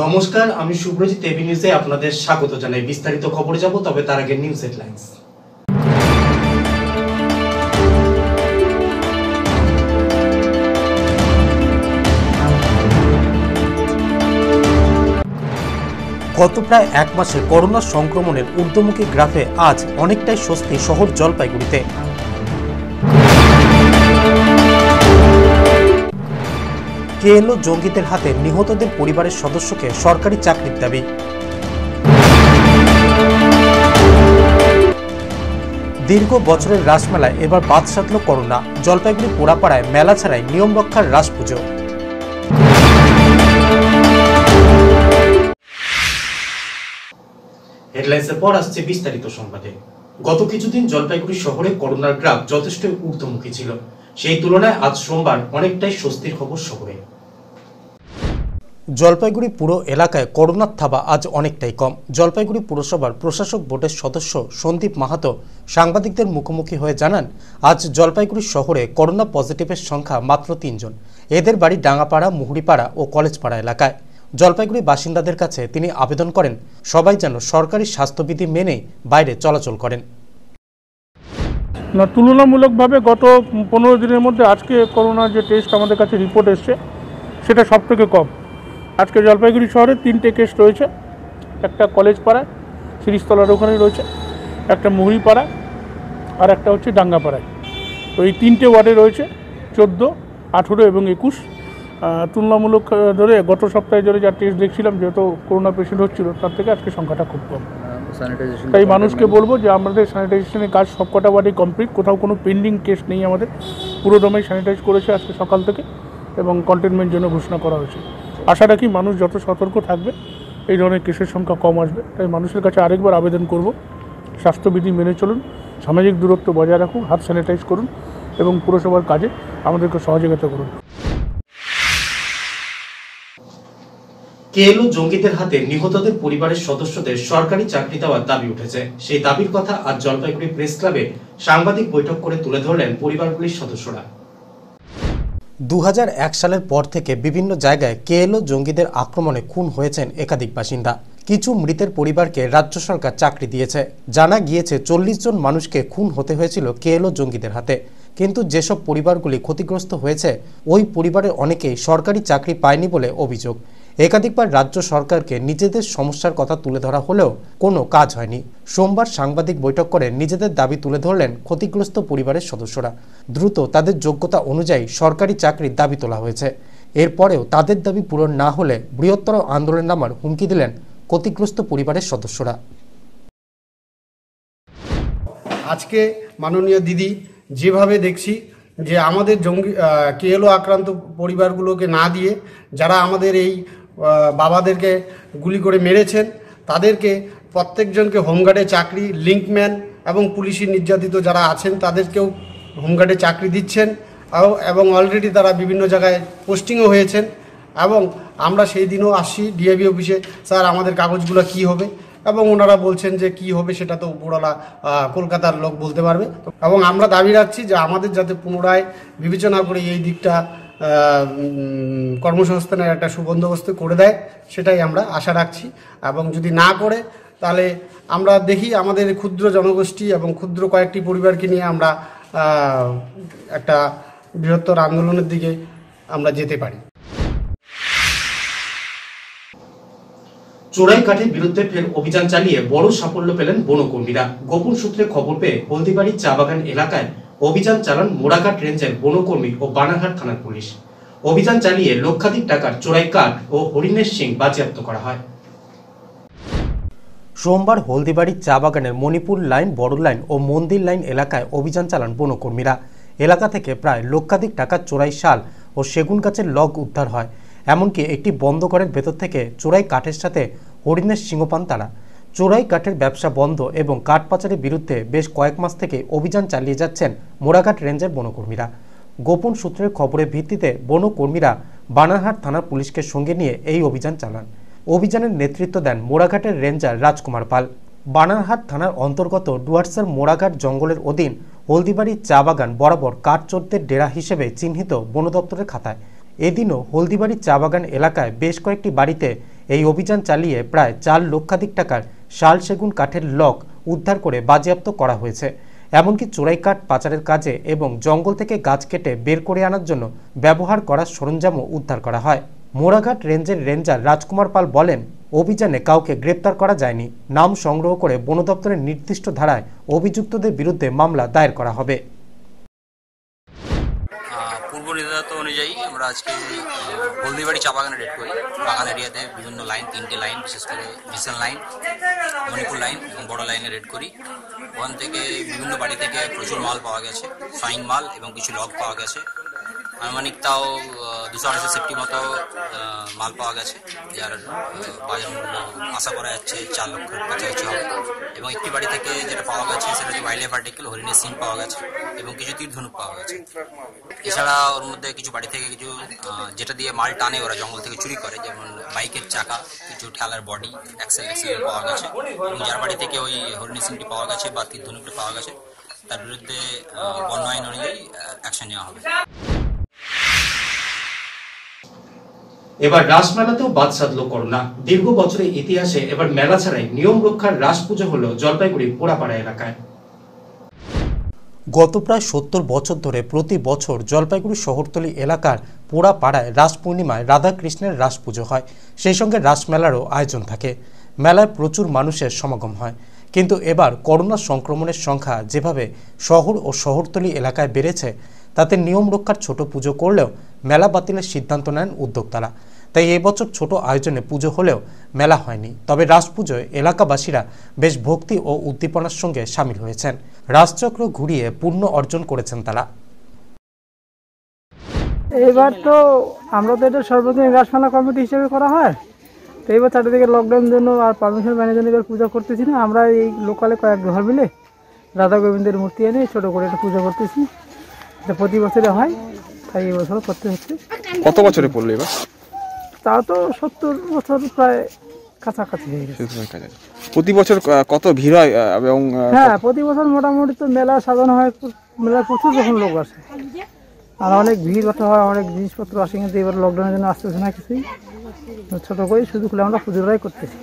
নমস্কার, আমি সুব্রজিৎ এবি নিউজে আপনাদের স্বাগত জানাই। বিস্তারিত খবর যাব, তবে তার আগে নিউজ হেডলাইন্স গত প্রায় এক মাসে করোনা সংক্রমণের ঊর্ধ্বমুখী গ্রাফে আজ অনেকটাই স্বস্তি শহর জলপাইগুড়িতে। কেএলও জঙ্গিদের হাতে নিহতদের পরিবারের সদস্যকে সরকারি চাকরির দাবি। দীর্ঘ বছরের রাসমেলায় এবার বাদ সাধল করোনা। জলপাইগুড়ি পোড়াপাড়ায় মেলা ছাড়াই নিয়ম রক্ষার রাস পুজো হেডলাইন্সের পর আসছে বিস্তারিত সংবাদে। গত কিছুদিন জলপাইগুড়ি শহরে করোনার গ্রাফ যথেষ্ট ঊর্ধ্বমুখী ছিল। সেই তুলনায় আজ সোমবার অনেকটাই স্বস্তির খবর শহরে। জলপাইগুড়ি পুরো এলাকায় করোনার থাবা আজ অনেকটাই কম। জলপাইগুড়ি পুরসভার প্রশাসক বোর্ডের সদস্য সন্দীপ মাহাতো সাংবাদিকদের মুখোমুখি হয়ে জানান, আজ জলপাইগুড়ি শহরে করোনা পজিটিভের সংখ্যা মাত্র তিনজন। এদের বাড়ি ডাঙ্গাপাড়া মুহুরিপাড়া ও কলেজপাড়া এলাকায়। জলপাইগুড়ি বাসিন্দাদের কাছে তিনি আবেদন করেন, সবাই যেন সরকারি স্বাস্থ্যবিধি মেনে বাইরে চলাচল করেন। তুলনামূলকভাবে গত পনেরো দিনের মধ্যে আজকে করোনা যে টেস্ট আমাদের কাছে রিপোর্ট এসছে, সেটা সব থেকে কম। আজকে জলপাইগুড়ি শহরে তিনটে কেস রয়েছে। একটা কলেজ পাড়ায় সিরিজতলার ওখানে রয়েছে একটা মুহুরিপাড়া আর একটা হচ্ছে ডাঙ্গাপাড়ায় তো এই তিনটে ওয়ার্ডে রয়েছে চোদ্দ আঠেরো এবং একুশ। তুলনামূলক ধরে গত সপ্তাহে ধরে যা টেস্ট দেখছিলাম যেহেতু করোনা পেশেন্ট হচ্ছিল তার থেকে আজকে সংখ্যাটা খুব কম। তাই মানুষকে বলব যে আমাদের স্যানিটাইজেশনের কাজ সবকটা ওয়ার্ডে কমপ্লিট কোথাও কোনো পেন্ডিং কেস নেই আমাদের। পুরো দমে স্যানিটাইজ করেছে আজকে সকাল থেকে এবং কন্টেনমেন্ট জন্য ঘোষণা করা হয়েছে। আশা রাখি মানুষ যত সতর্ক থাকবে, এই ধরনের কেসের সংখ্যা কম আসবে। তাই মানুষের কাছে আরেকবার আবেদন করব। স্বাস্থ্যবিধি মেনে চলুন, সামাজিক দূরত্ব বজায় রাখুন, হাত স্যানিটাইজ করুন এবং পুরসভার কাজে আমাদেরকে সহযোগিতা করুন। কেএলও জঙ্গিদের হাতে নিহতদের পরিবারের সদস্যদের সরকারি চাকরি দেওয়ার দাবি উঠেছে। সেই দাবির কথা আজ জলপাইগুড়ি প্রেস ক্লাবে সাংবাদিক বৈঠক করে তুলে ধরলেন পরিবারগুলির সদস্যরা। দু হাজার এক সালের পর থেকে বিভিন্ন জায়গায় কেএলও জঙ্গিদের আক্রমণে খুন হয়েছেন একাধিক বাসিন্দা। কিছু মৃতের পরিবারকে রাজ্য সরকার চাকরি দিয়েছে। জানা গিয়েছে, চল্লিশ জন মানুষকে খুন হতে হয়েছিল কেএলও জঙ্গিদের হাতে। কিন্তু যেসব পরিবারগুলি ক্ষতিগ্রস্ত হয়েছে, ওই পরিবারের অনেকেই সরকারি চাকরি পায়নি বলে অভিযোগ। একাধিকবার রাজ্য সরকারকে নিজেদের সমস্যার কথা তুলে ধরা হলেও কোনো কাজ হয়নি। সোমবার সাংবাদিক বৈঠক করে নিজেদের দাবি তুলে ধরলেন ক্ষতিগ্রস্ত পরিবারের সদস্যরা। দ্রুত তাদের যোগ্যতা অনুযায়ী সরকারি চাকরির দাবি তোলা হয়েছে। এরপরেও তাদের দাবি পূরণ না হলে বৃহত্তর আন্দোলন নামার হুমকি দিলেন ক্ষতিগ্রস্ত পরিবারের সদস্যরা। আজকে মাননীয় দিদি যেভাবে দেখছি যে আমাদের জঙ্গি কেএলও আক্রান্ত পরিবারগুলোকে না দিয়ে, যারা আমাদের এই বাবাদেরকে গুলি করে মেরেছেন। তাদেরকে প্রত্যেকজনকে হোমগার্ডে চাকরি, লিঙ্কম্যান এবং পুলিশি নির্যাতিত যারা আছেন, তাদেরকেও হোমগার্ডে চাকরি দিচ্ছেন। এবং অলরেডি তারা বিভিন্ন জায়গায় পোস্টিংও হয়েছেন। এবং আমরা সেই দিনও আসছি ডিএবি অফিসে স্যার, আমাদের কাগজগুলো কি হবে? এবং ওনারা বলছেন যে কি হবে সেটা তো উপরওয়ালা কলকাতার লোক বলতে পারবে। এবং আমরা দাবি রাখছি যে আমাদের যাতে পুনরায় বিবেচনা করে এই দিকটা কর্মসংস্থানের একটা সুবন্দোবস্ত করে দেয়, সেটাই আমরা আশা রাখছি। এবং যদি না করে, তাহলে আমরা দেখি আমাদের ক্ষুদ্র জনগোষ্ঠী এবং ক্ষুদ্র কয়েকটি পরিবারকে নিয়ে আমরা একটা বৃহত্তর আন্দোলনের দিকে আমরা যেতে পারি। চোরাই কাঠের বিরুদ্ধে ফের অভিযান চালিয়ে বড় সাফল্য পেলেন বনকর্মীরা। গোপন সূত্রে খবর পেয়ে হলদিবাড়ি চা বাগান এলাকায় অভিযান চালান মোড়াঘাট রেঞ্জের বনকর্মী ও বানাঘাট থানার পুলিশ। অভিযান চালিয়ে লক্ষাধিক টাকার চোরাই কাঠ ও হরিণের সিং বাজেয়াপ্ত করা হয়। সোমবার হলদিবাড়ির চা বাগানের মণিপুর লাইন, বড় লাইন ও মন্দির লাইন এলাকায় অভিযান চালান বনকর্মীরা। এলাকা থেকে প্রায় লক্ষাধিক টাকার চোরাই শাল ও সেগুন গাছের লগ উদ্ধার হয়। এমনকি একটি বন্ধ ঘরের ভেতর থেকে চোরাই কাঠের সাথে হরিণের সিংহ পান তারা চোরাই কাঠের ব্যবসা বন্ধ এবং কাঠ পাচারের বিরুদ্ধে বেশ কয়েক মাস থেকে অভিযান চালিয়ে যাচ্ছেন মোড়াঘাট রেঞ্জের বনকর্মীরা। গোপন সূত্রের খবরের ভিত্তিতে বনকর্মীরা বানারহাট থানার পুলিশকে সঙ্গে নিয়ে এই অভিযান চালান। অভিযানের নেতৃত্ব দেন মোড়াঘাটের রেঞ্জার রাজকুমার পাল। বানারহাট থানার অন্তর্গত ডুয়ার্সের মোড়াঘাট জঙ্গলের অধীন হলদিবাড়ি চা বাগান বরাবর কাঠচোরদের ডেরা হিসেবে চিহ্নিত বন দপ্তরের খাতায়। এদিনও হলদিবাড়ি চা বাগান এলাকায় বেশ কয়েকটি বাড়িতে এই অভিযান চালিয়ে প্রায় চার লক্ষাধিক টাকার শাল সেগুন কাঠের লক উদ্ধার করে বাজেয়াপ্ত করা হয়েছে। এমনকি চোরাই কাঠ পাচারের কাজে এবং জঙ্গল থেকে গাছ কেটে বের করে আনার জন্য ব্যবহার করা সরঞ্জামও উদ্ধার করা হয়। মোড়াঘাট রেঞ্জের রেঞ্জার রাজকুমার পাল বলেন, অভিযানে কাউকে গ্রেপ্তার করা যায়নি। নাম সংগ্রহ করে বন দপ্তরের নির্দিষ্ট ধারায় অভিযুক্তদের বিরুদ্ধে মামলা দায়ের করা হবে। অনুযায়ী আমরা আজকে হলদিবাড়ি চা বাগানে রেড করি। বাগান এরিয়াতে বিভিন্ন লাইন, তিনটে লাইন, বিশেষ করে মিশন লাইন, মণিপুর লাইন এবং বড় লাইনে রেড করি। ওখান থেকে বিভিন্ন বাড়ি থেকে প্রচুর মাল পাওয়া গেছে ফাইন মাল এবং কিছু লগ পাওয়া গেছে। আনুমানিক তাও দুশো আড়াইশো সেফটি মতো মাল পাওয়া গেছে। যার বাজার মূল্য আশা করা যাচ্ছে চার লক্ষ কাছাকাছি হবে এবং একটি বাড়ি থেকে যেটা পাওয়া গেছে, সেটা হচ্ছে ওয়াইল্ড লাইফ আর্টিকেল হরিণের সিং পাওয়া গেছে এবং কিছু তীর ধনুক পাওয়া গেছে। এছাড়া ওর মধ্যে কিছু বাড়ি থেকে কিছু যেটা দিয়ে মাল টানে, ওরা জঙ্গল থেকে চুরি করে, যেমন বাইকের চাকা, কিছু ঠেলার বডি অ্যাক্সেল অ্যাক্সেল পাওয়া গেছে। এবং যার বাড়ি থেকে ওই হরিণের সিংটি পাওয়া গেছে বা তীর ধনুকটি পাওয়া গেছে, তার বিরুদ্ধে বন্য আইন অনুযায়ী অ্যাকশন নেওয়া হবে। এবার রাস মেলাতেও বাদ করোনা দীর্ঘ বছরের ইতিহাসে এবার মেলা ছাড়াই নিয়ম রক্ষার রাস পুজো হলো জলপাইগুড়ি পোড়াপাড়া এলাকায়। গত প্রায় সত্তর বছর ধরে প্রতি বছর জলপাইগুড়ি শহরতলি এলাকার পোড়া পাড়ায় রাস পূর্ণিমায় রাধাকৃষ্ণের রাস পুজো হয়। সেই সঙ্গে রাস মেলারও আয়োজন থাকে। মেলায় প্রচুর মানুষের সমাগম হয়। কিন্তু এবার করোনা সংক্রমণের সংখ্যা যেভাবে শহর ও শহরতলি এলাকায় বেড়েছে তাতে নিয়ম রক্ষার ছোট পুজো করলেও মেলা বাতিলের সিদ্ধান্ত নেন উদ্যোক্তারা। তাই এবছর ছোট আয়োজনে পুজো হলেও মেলা হয়নি। তবে রাস পুজোয় এলাকাবাসীরা বেশ ভক্তি ও উদ্দীপনার সঙ্গে সামিল হয়েছেন। রাজচক্র ঘুরিয়ে পূর্ণ অর্জন করেছেন তারা। এবার তো আমরা তো এটা সর্বদিন রাসমেলা কমিটি হিসেবে করা হয়। তো এবার চারিদিকে লকডাউন জন্য আর পারমিশন ম্যানেজ জন্য এবার পুজো করতেছি না। আমরা এই লোকালে কয়েক ঘর মিলে রাধা গোবিন্দের মূর্তি এনে ছোটো করে একটা পুজো করতেছি। এটা প্রতি বছরে হয় তাই এই বছর করতে হচ্ছে। কত বছরে পড়ল এবার? তাও তো সত্তর বছর প্রায় কাছাকাছি হয়ে গেছে। প্রতি বছর কত ভিড় হয় এবং হ্যাঁ প্রতি বছর মোটামুটি তো মেলা সাজানো হয় মেলায় প্রচুর যখন লোক আসে। আর অনেক ভিড় কথা হয় অনেক জিনিসপত্র আসে কিন্তু এবার লকডাউনের জন্য আসতেছে না কিছুই। তো ছোটো করে শুধু খুলে আমরা পুজোটাই করতেছি।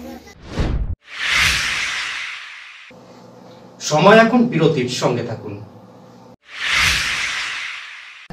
সময় এখন বিরতির সঙ্গে থাকুন।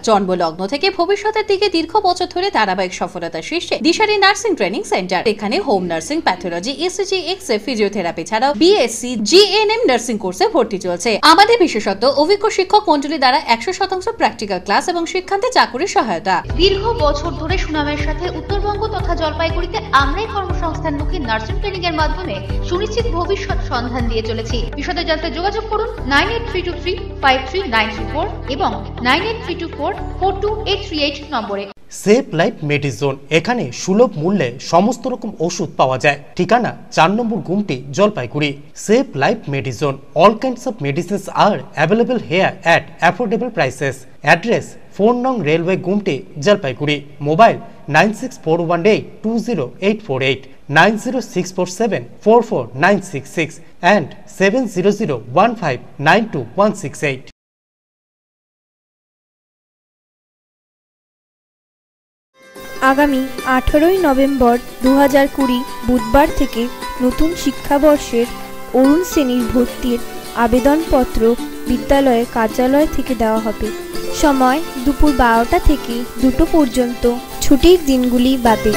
জন্মলগ্ন থেকে ভবিষ্যতের দিকে দীর্ঘ বছর ধরে ধারাবাহিক সফলতা শীর্ষে দিশারি নার্সিং ট্রেনিং সেন্টার। এখানে home nursing, pathology ECG X physiotherapy ছাড়াও বিএসসি, জিএনএম নার্সিং কোর্সে ভর্তি চলছে। আমাদের বিশেষত অভিজ্ঞ শিক্ষক মন্ডলী দ্বারা একশো শতাংশ প্র্যাকটিক্যাল ক্লাস এবং শিক্ষান্তে চাকুরির সহায়তা। দীর্ঘ বছর ধরে সুনামের সাথে উত্তরবঙ্গ তথা জলপাইগুড়িতে আমরাই কর্মসংস্থানমুখী নার্সিং ট্রেনিং এর মাধ্যমে সুনিশ্চিত ভবিষ্যৎ সন্ধান দিয়ে চলেছি। বিশদে জানতে যোগাযোগ করুন nine eight three two three, five three nine three four এবং nine eight three two four four two eight three eight নম্বরে। সেফ লাইফ মেডিজোন এখানে সুলভ মূল্যে সমস্ত রকম ওষুধ পাওয়া যায়। ঠিকানা চার নম্বর Gumti, Jalpaiguri. Safe life medizone all kinds of medicines are available here at affordable prices. Address, phone নং railway Gumti, Jalpaiguri. Mobile nine six four one eight two zero eight four eight nine zero six four seven four four nine six six and seven zero zero one five nine two one six eight আগামী আঠারোই November দু হাজার কুড়ি বুধবার থেকে নতুন শিক্ষাবর্ষের অরুণ শ্রেণির ভর্তির আবেদনপত্র বিদ্যালয়ের কার্যালয় থেকে দেওয়া হবে। সময় দুপুর বারোটা থেকে দুটো পর্যন্ত ছুটির দিনগুলি বাদে।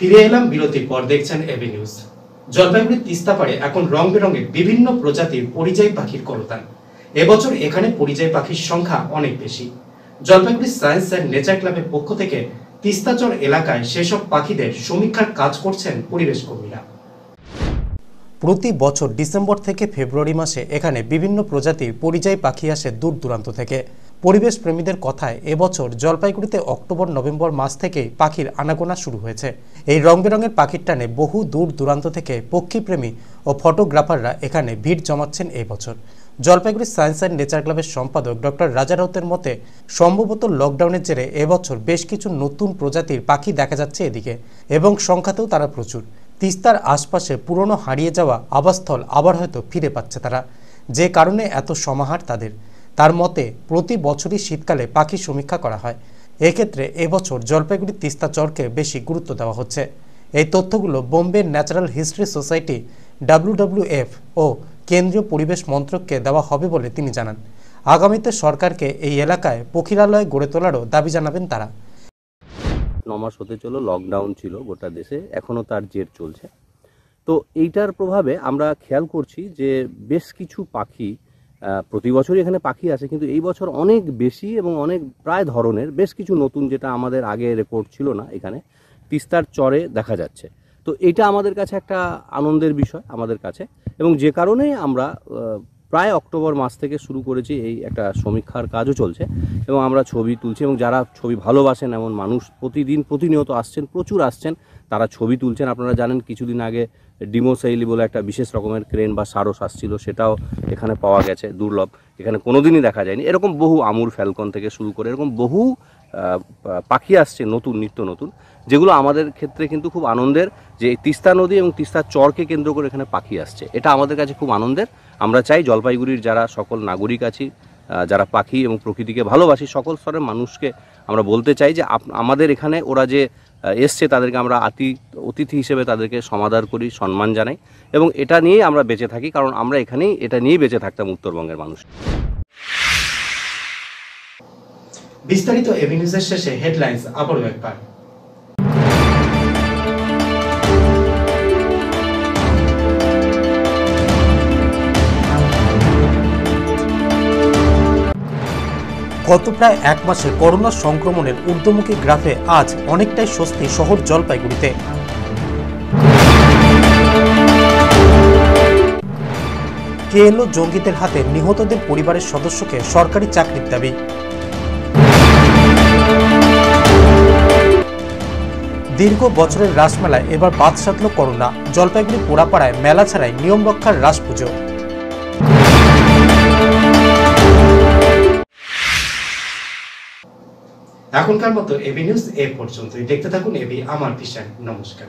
ফিরে এলাম বিরতির পর, দেখছেন এবি নিউজ জলপাইগুড়ির তিস্তাপাড়ে এখন রং বেরঙের বিভিন্ন প্রজাতির পরিযায়ী পাখির কলতান এবছর এখানে পরিযায়ী পাখির সংখ্যা অনেক বেশি। জলপাইগুড়ি সায়েন্স অ্যান্ড নেচার ক্লাবের পক্ষ থেকে তিস্তাচর এলাকায় সেসব পাখিদের সমীক্ষার কাজ করছেন পরিবেশ কর্মীরা প্রতি বছর ডিসেম্বর থেকে ফেব্রুয়ারি মাসে এখানে বিভিন্ন প্রজাতির পরিযায়ী পাখি আসে দূর দূরান্ত থেকে। পরিবেশ প্রেমীদের কথায় এবছর জলপাইগুড়িতে অক্টোবর, নভেম্বর মাস থেকেই পাখির আনাগোনা শুরু হয়েছে। এই রং বেরঙের পাখির টানে বহু দূর দূরান্ত থেকে পক্ষীপ্রেমী ও ফটোগ্রাফাররা এখানে ভিড় জমাচ্ছেন এই বছর। জলপাইগুড়ি সায়েন্স অ্যান্ড নেচার ক্লাবের সম্পাদক ডক্টর রাজা রাউতের মতে, সম্ভবত লকডাউনের জেরে এবছর বেশ কিছু নতুন প্রজাতির পাখি দেখা যাচ্ছে এদিকে, এবং সংখ্যাতেও তারা প্রচুর। তিস্তার আশপাশে পুরনো হারিয়ে যাওয়া আবাসস্থল আবার হয়তো ফিরে পাচ্ছে তারা। যে কারণে এত সমাহার তাদের। তার মতে, প্রতি বছরই শীতকালে পাখি সমীক্ষা করা হয়। এক্ষেত্রে এবছর জলপাইগুড়ি তিস্তা চরকে বেশি গুরুত্ব দেওয়া হচ্ছে। এই তথ্যগুলো Bombay natural history society WWF ও কেন্দ্রীয় পরিবেশ মন্ত্রককে দেওয়া হবে বলে তিনি জানান। আগামীতে সরকারকে এই এলাকায় পক্ষীরালয় গড়ে তোলারও দাবি জানাবেন তারা। ন মাস হতে চলো লকডাউন ছিল গোটা দেশে এখনও তার জের চলছে। তো এইটার প্রভাবে আমরা খেয়াল করছি যে বেশ কিছু পাখি প্রতি বছরই এখানে পাখি আছে কিন্তু এই বছর অনেক বেশি এবং অনেক প্রায় ধরনের, বেশ কিছু নতুন যেটা আমাদের আগে রেকর্ড ছিল না এখানে, তিস্তার চরে দেখা যাচ্ছে। তো এটা আমাদের কাছে একটা আনন্দের বিষয়, আমাদের কাছে। এবং যে কারণে আমরা প্রায় অক্টোবর মাস থেকে শুরু করেছি এই একটা সমীক্ষার কাজও চলছে এবং আমরা ছবি তুলছি এবং যারা ছবি ভালোবাসেন এমন মানুষ প্রতিদিন প্রতিনিয়ত আসছেন, প্রচুর আসছেন, তারা ছবি তুলছেন। আপনারা জানেন কিছুদিন আগে ডিমোসাইলি বলে একটা বিশেষ রকমের ক্রেন বা সারস আসছিল, সেটাও এখানে পাওয়া গেছে দুর্লভ। এখানে কোনোদিনই দেখা যায়নি। এরকম বহু আমুর ফ্যালকন থেকে শুরু করে এরকম বহু পাখি আসছে নতুন, নিত্য নতুন। যেগুলো আমাদের ক্ষেত্রে কিন্তু খুব আনন্দের যে তিস্তা নদী এবং তিস্তার চরকে কেন্দ্র করে এখানে পাখি আসছে। এটা আমাদের কাছে খুব আনন্দের। আমরা চাই জলপাইগুড়ির যারা সকল নাগরিক আছি যারা পাখি এবং প্রকৃতিকে ভালোবাসি, সকল স্তরের মানুষকে আমরা বলতে চাই যে আমাদের এখানে ওরা যে এসছে তাদেরকে আমরা আতি অতিথি হিসেবে তাদেরকে সমাদর করি, সম্মান জানাই এবং এটা নিয়েই আমরা বেঁচে থাকি কারণ আমরা এখানেই এটা নিয়েই বেঁচে থাকতাম উত্তরবঙ্গের মানুষ। বিস্তারিত এবি নিউজের শেষে হেডলাইন্স আবারও একবার। গত প্রায় এক মাসে করোনা সংক্রমণের ঊর্ধ্বমুখী গ্রাফে আজ অনেকটাই স্বস্তি শহর জলপাইগুড়িতে। কে এলো জঙ্গিদের হাতে নিহতদের পরিবারের সদস্যকে সরকারি চাকরির দাবি। দীর্ঘ বছরের রাসমেলায় এবার বাদ সাধল করোনা। জলপাইগুড়ি পোড়াপাড়ায় মেলা ছাড়াই নিয়ম রক্ষার রাস পুজো এখনকার মতো এবি নিউজ এ পর্যন্তই। দেখতে থাকুন এবি আমার ভিশন নমস্কার।